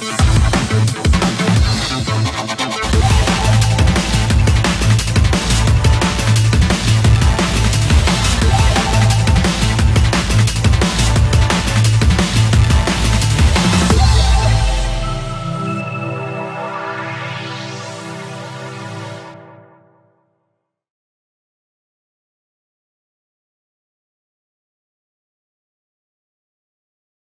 Yeah.